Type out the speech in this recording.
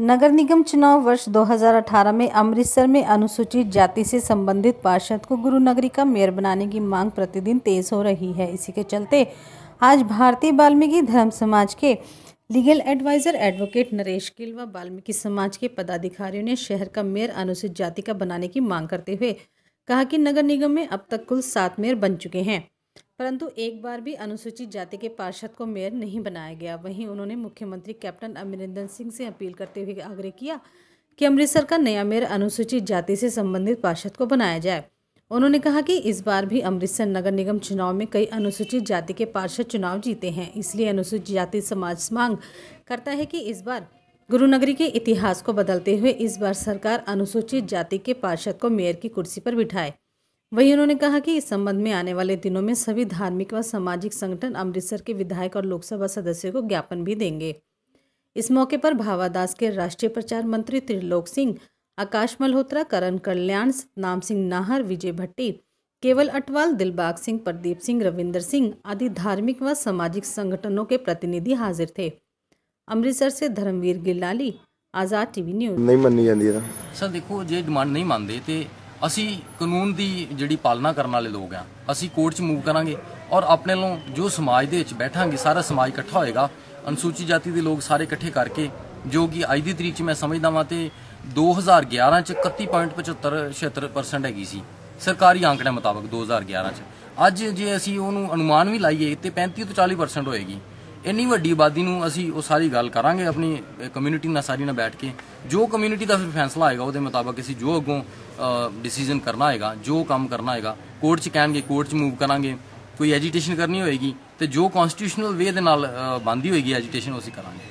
नगर निगम चुनाव वर्ष 2018 में अमृतसर में अनुसूचित जाति से संबंधित पार्षद को गुरु नगरी का मेयर बनाने की मांग प्रतिदिन तेज हो रही है। इसी के चलते आज भारतीय वाल्मीकि धर्म समाज के legal advisor advocate Naresh Gill व वाल्मीकि समाज के पदाधिकारियों ने शहर का मेयर अनुसूचित जाति का बनाने की मांग करते हुए कहा कि नगर निगम में अब तक कुल सात मेयर बन चुके हैं। परंतु एक बार भी अनुसूचित जाति के पार्षद को मेयर नहीं बनाया गया। वहीं उन्होंने मुख्यमंत्री कैप्टन अमरिंदर सिंह से अपील करते हुए आग्रह किया कि अमृतसर का नया मेयर अनुसूचित जाति से संबंधित पार्षद को बनाया जाए। उन्होंने कहा कि इस बार भी अमृतसर नगर निगम चुनाव में कई अनुसूचित जाति के पार्षद चुनाव जीते हैं, इसलिए अनुसूचित जाति समाज मांग करता है कि इस बार गुरुनगरी के इतिहास को बदलते हुए इस बार सरकार अनुसूचित जाति के पार्षद को मेयर की कुर्सी पर बिठाए। वहीं उन्होंने कहा कि इस संबंध में आने वाले दिनों में सभी धार्मिक व सामाजिक संगठन अमृतसर के विधायक और लोकसभा सदस्यों को ज्ञापन भी देंगे इस मौके पर भावादास के राष्ट्रीय प्रचार मंत्री त्रिलोक सिंह आकाश मल्होत्रा करण कल्याण सतनाम सिंह नाहर विजय भट्टी केवल अटवाल दिलबाग सिंह प्रदीप सिंह रविंदर सिंह आदि धार्मिक व सामाजिक संगठनों के प्रतिनिधि हाजिर थे अमृतसर से धर्मवीर गिलाली आज़ाद टीवी न्यूज़ ਨਹੀਂ ਮੰਨੀ ਜਾਂਦੀ ਇਹਦਾ ਸਰ ਦੇਖੋ ਜੇ ਡਿਮਾਂਡ ਨਹੀਂ ਮੰਨਦੇ ਤੇ ਅਸੀਂ ਕਾਨੂੰਨ ਦੀ ਜਿਹੜੀ ਪਾਲਣਾ ਕਰਨ ਵਾਲੇ ਲੋਕ ਆ, ਅਸੀਂ ਕੋਰਟ 'ਚ ਮੂਵ ਕਰਾਂਗੇ ਔਰ ਆਪਣੇ ਵੱਲੋਂ ਜੋ ਸਮਾਜ ਦੇ ਵਿੱਚ ਬੈਠਾਂਗੇ, ਸਾਰਾ ਸਮਾਜ ਇਕੱਠਾ ਹੋਏਗਾ, ਅਨੁਸੂਚਿਤ ਜਾਤੀ ਦੇ ਲੋਕ ਸਾਰੇ ਇਕੱਠੇ ਕਰਕੇ, ਜੋ ਕਿ ਅੱਜ ਦੀ ਤਰੀਕ 'ਚ ਮੈਂ ਸਮਝਦਾ ਵਾਂ ਤੇ 2011 'ਚ 31.75% ਹੈਗੀ ਸੀ, ਸਰਕਾਰੀ ਆંકੜਿਆਂ ਮੁਤਾਬਕ 2011 'ਚ। ਅੱਜ ਜੇ ਅਸੀਂ ਉਹਨੂੰ ਅਨੁਮਾਨ ਵੀ ਲਾਈਏ ਤੇ 35 ਤੋਂ 40% ਹੋਏਗੀ। ਇੰਨੀ ਵੱਡੀ ਆਬਾਦੀ ਨੂੰ ਅਸੀਂ ਉਹ ਸਾਰੀ ਗੱਲ ਕਰਾਂਗੇ, ਆਪਣੀ ਕਮਿਊਨਿਟੀ ਨਾਲ ਸਾਰੀ ਨਾਲ ਬੈਠ ਕੇ। ਜੋ ਕਮਿਊਨਿਟੀ ਦਾ ਫਿਰ ਫੈਸਲਾ ਆਏਗਾ, ਉਹਦੇ ਮੁਤਾਬਕ ਅਸੀਂ ਜੋ ਅੱਗੋਂ ਡਿਸੀਜਨ ਕਰਨਾ ਹੋਏਗਾ ਜੋ ਕੰਮ ਕਰਨਾ ਹੋਏਗਾ ਕੋਰਟ 'ਚ ਕਹਿਣਗੇ ਕੋਰਟ 'ਚ ਮੂਵ ਕਰਾਂਗੇ, ਕੋਈ ਐਜੀਟੇਸ਼ਨ ਕਰਨੀ ਹੋਏਗੀ ਤੇ ਜੋ ਕਨਸਟੀਟਿਊਸ਼ਨਲ ਵੇ ਦੇ ਨਾਲ ਬੰਦੀ ਹੋਏਗੀ ਐਜੀਟੇਸ਼ਨ ਉਹ ਅਸੀਂ ਕਰਾਂਗੇ।